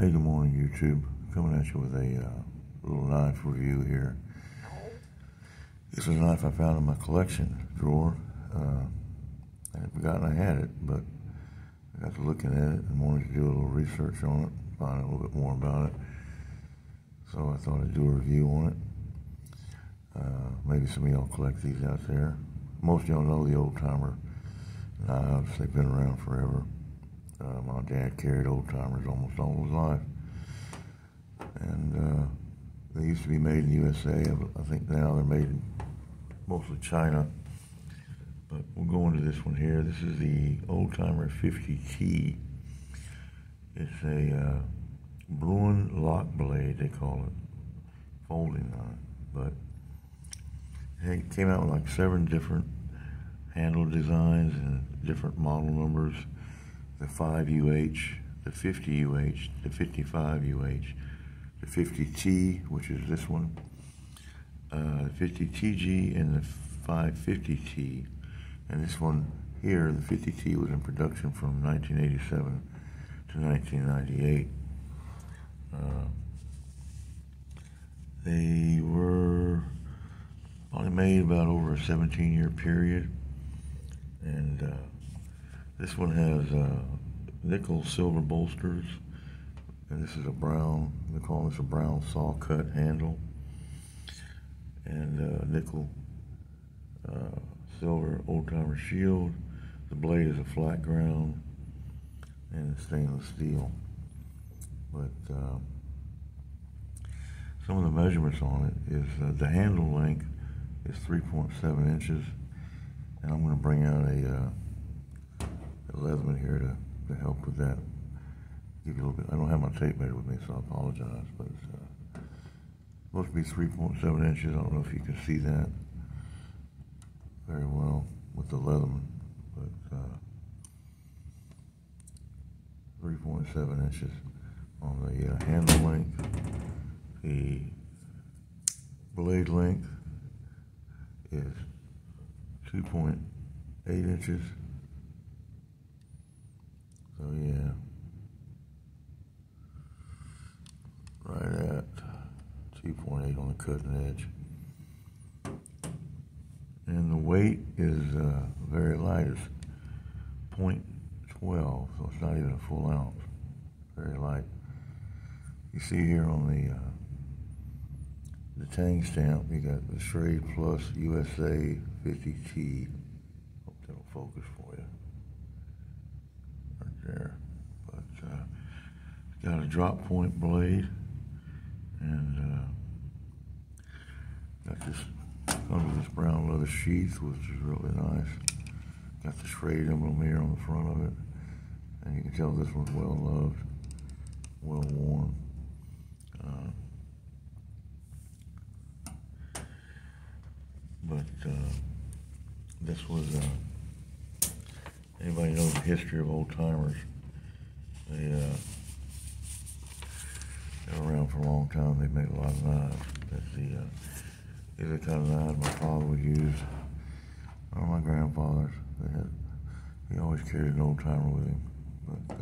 Hey, good morning, YouTube. Coming at you with a uh, little knife review here. This is a knife I found in my collection drawer. Uh, I had forgotten I had it, but I got to looking at it and wanted to do a little research on it, find a little bit more about it. So I thought I'd do a review on it. Uh, maybe some of y'all collect these out there. Most of y'all know the old timer knives. They've been around forever. Uh, my dad carried old timers almost all his life. And uh, they used to be made in the USA. I think now they're made in mostly China. But we'll go into this one here. This is the Old Timer 50T. It's a uh, Bruin lock blade, they call it. Folding knife. But it came out with like seven different handle designs and different model numbers the 5UH, the 50UH, the 55UH, the 50T, which is this one, uh, the 50TG, and the 550T. And this one here, the 50T, was in production from 1987 to 1998. Uh, they were only made about over a 17 year period. And uh, this one has uh, nickel silver bolsters, and this is a brown, they call this a brown saw cut handle, and uh, nickel uh, silver old timer shield. The blade is a flat ground and it's stainless steel. But uh, some of the measurements on it is uh, the handle length is 3.7 inches, and I'm going to bring out a uh, Leatherman here to, to help with that. Give you a little bit. I don't have my tape measure with me, so I apologize. But it's uh, supposed to be 3.7 inches. I don't know if you can see that very well with the Leatherman, but uh, 3.7 inches on the uh, handle length. The blade length is 2.8 inches so yeah, right at 2.8 on the cutting edge. And the weight is uh, very light, it's 0.12, so it's not even a full ounce. Very light. You see here on the uh, the Tang stamp, you got the Schrade Plus USA 50T. Hope that'll focus for you there. But uh, got a drop point blade and uh, got this under this brown leather sheath, which is really nice. Got the Schrade emblem here on the front of it. And you can tell this one's well loved, well worn. Uh, but uh, this was uh, Anybody knows the history of old timers? They, uh, around for a long time. They've made a lot of knives. That's the, uh, these are the kind of knives my father would use, or my grandfather's. They had, he always carried an old timer with him. But,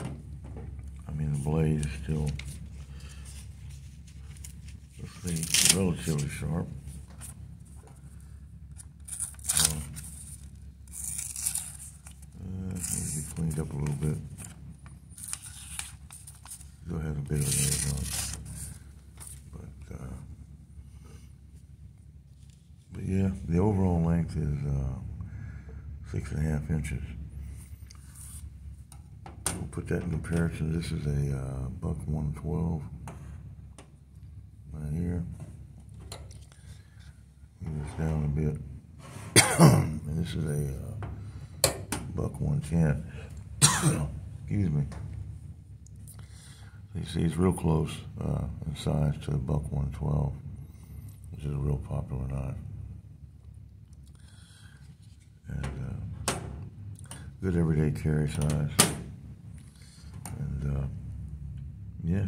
uh, I mean, the blade is still, let's see, relatively sharp. cleaned up a little bit. Still has a bit of an edge on it. But, uh, yeah, the overall length is uh, six and a half inches. We'll put that in comparison. This is a uh, Buck 112 right here. Move this down a bit. and this is a uh, Buck 110. Excuse me. So you see, it's real close uh, in size to the Buck 112, which is a real popular knife. And uh, good everyday carry size. And uh, yeah.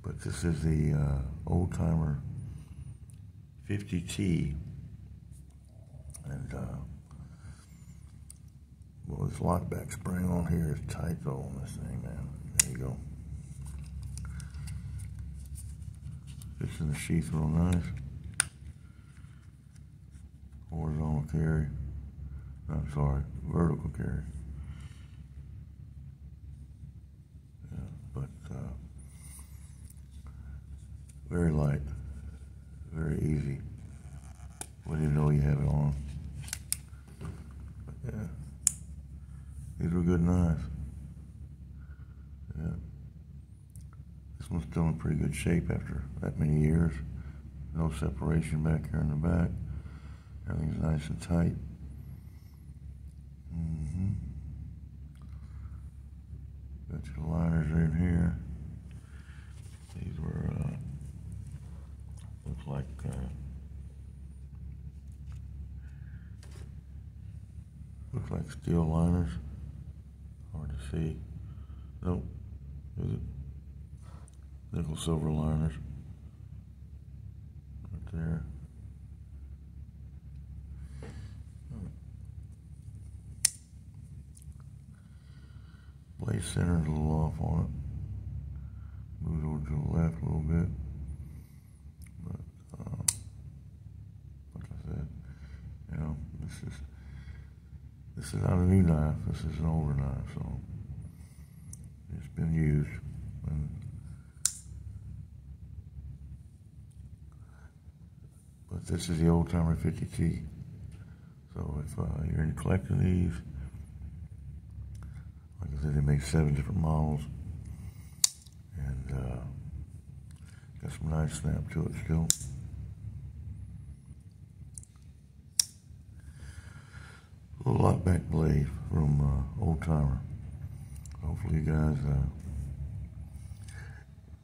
But this is the uh, old timer 50T. And uh, Well, this lockback spring on here is tight though on this thing, man. There you go. Fits in the sheath real nice. Horizontal carry. I'm sorry, vertical carry. Yeah, but uh, very light, very easy. Wouldn't even know you have it on. But yeah, these were good knives. Yeah. This one's still in pretty good shape after that many years. No separation back here in the back. Everything's nice and tight. Mm-hmm. Got your liners in here. These were, uh, looks like, uh, looks like steel liners. Hard to see. Nope. Is it? Nickel silver liners. Right there. Blade center's a little off on it. Moves over to the left a little bit. But, uh, like I said, you know, this is, this is not a new knife. This is an older knife, so it's been used. And, but this is the old timer 50T. So if uh, you're collecting these, I they make seven different models. And uh, got some nice snap to it still. A little lockback blade from uh, Old Timer. Hopefully you guys uh,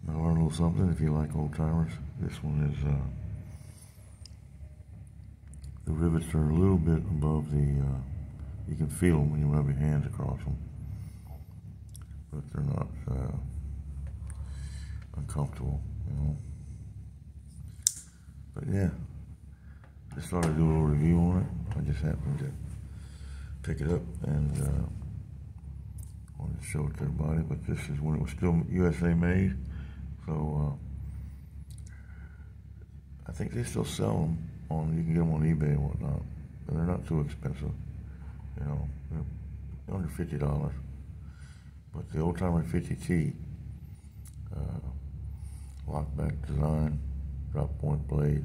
learn a little something if you like old timers. This one is, uh, the rivets are a little bit above the, uh, you can feel them when you rub your hands across them but they're not uh, uncomfortable, you know. But yeah, just thought I'd do a little review on it. I just happened to pick it up and uh, wanted to show it to everybody. But this is when it was still USA made, so uh, I think they still sell them on. You can get them on eBay and whatnot, but they're not too expensive. You know, under fifty dollars. But the old timer 50T, uh, lockback design, drop point blade.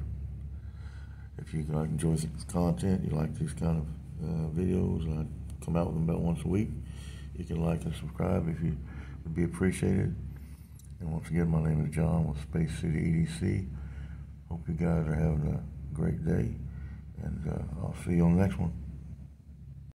If you like enjoy this content, you like these kind of uh, videos, I come out with them about once a week. You can like and subscribe if you would be appreciated. And once again, my name is John with Space City EDC. Hope you guys are having a great day, and uh, I'll see you on the next one.